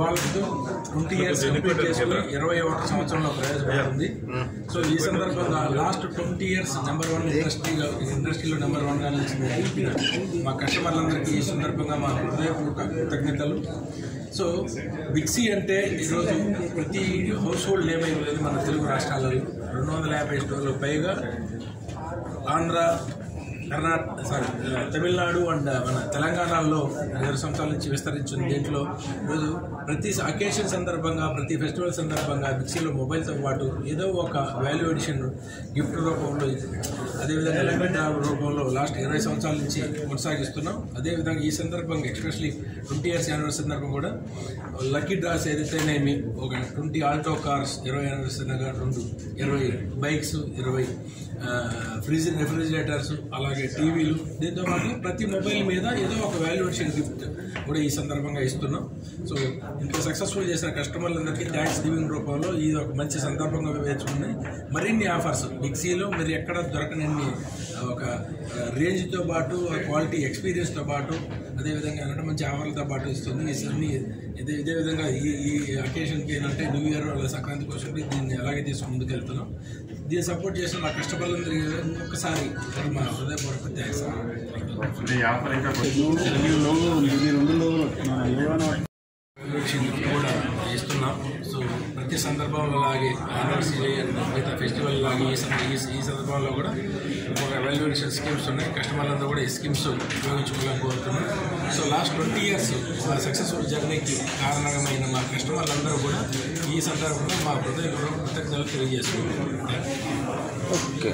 Years complete చేసుకుని ఇరవై ఒకటి సంవత్సరంలో ప్రవేశపెడుతుంది సో ఈ సందర్భంగా last twenty years number one ఇండస్ట్రీగా ఇండస్ట్రీలో నెంబర్ వన్గా నిలిచిన మా కస్టమర్లందరికీ ఈ సందర్భంగా మా హృదయపూర్వక కృతజ్ఞతలు. సో బిక్సీ అంటే ఈరోజు ప్రతి హౌస్ హోల్డ్ ఏమైపోయింది మన తెలుగు రాష్ట్రాలలో? రెండు వందల యాభై స్టోర్లకు పైగా Andhra Karnataka sorry Tamil Nadu and uh, మన తెలంగాణలో ఇరవై సంవత్సరాల నుంచి విస్తరించింది దీంట్లో ఈరోజు ప్రతి అకేషన్ సందర్భంగా ప్రతి ఫెస్టివల్ సందర్భంగా మిక్సీలో మొబైల్తో పాటు ఏదో ఒక వాల్యూ ఎడిషన్ గిఫ్ట్ రూపంలో అదేవిధంగా లెమన్ రూపంలో లాస్ట్ ఇరవై సంవత్సరాల నుంచి కొనసాగిస్తున్నాం. అదేవిధంగా ఈ సందర్భంగా ఎస్పెషలీ ట్వంటీ ఇయర్స్ యానివర్సరీ సందర్భం కూడా లక్కీ డ్రాస్ ఏదైతేనేమి ఒక ట్వంటీ ఆల్టో కార్స్ ఇరవై యానివర్సరీగా రెండు ఇరవై బైక్స్ ఇరవై uh, ఫ్రిడ్జ్ రెఫ్రిజిరేటర్స్ అలాగే టీవీలు. దీంతో పాటు ప్రతి మొబైల్ మీద ఏదో ఒక వాల్యుయేషన్ గిఫ్ట్ కూడా ఈ సందర్భంగా ఇస్తున్నాం. సో ఇంత సక్సెస్ఫుల్ చేసిన కస్టమర్లందరికీ థ్యాంక్స్ గివింగ్ రూపంలో ఇది ఒక మంచి సందర్భంగా వేసుకున్నాయి మరిన్ని ఆఫర్స్ మిక్సీలో మీరు ఎక్కడ దొరకనన్ని ఒక రేంజ్తో పాటు క్వాలిటీ ఎక్స్పీరియన్స్తో పాటు అదేవిధంగా ఏంటంటే మంచి ఆఫర్లతో పాటు ఇస్తుంది. ఈ అన్ని ఇదే ఇదే విధంగా ఈ ఈ అకేషన్కి ఏంటంటే న్యూ ఇయర్ సంక్రాంతి కోసం దీన్ని అలాగే తీసుకుని ముందుకెళ్తున్నాం. దీన్ని సపోర్ట్ చేసిన మా కష్టపడులందరికీ ఒక్కసారి మా హృదయపూర్వక థ్యాంక్స్ అంటే ఈ ఆఫర్ ఇంకా గిఫ్ట్ కూడా ఇస్తున్నాం సో ప్రతి సందర్భంలో లాగే అండ్ మిగతా ఫెస్టివల్ లాగే ఈ ఈ సందర్భంలో కూడా ఒక వాల్యుయేషన్ స్కీమ్స్ ఉన్నాయి. కస్టమర్లందరూ కూడా ఈ స్కీమ్స్ ఉపయోగించుకోవాలని కోరుతున్నాం. సో లాస్ట్ ట్వంటీ ఇయర్స్ మా సక్సెస్ఫుల్ జర్నీకి కారణమైన మా కస్టమర్లందరూ కూడా ఈ సందర్భంగా మా హృదయపూర్వక కృతజ్ఞతలు తెలియజేస్తున్నాం. ఓకే.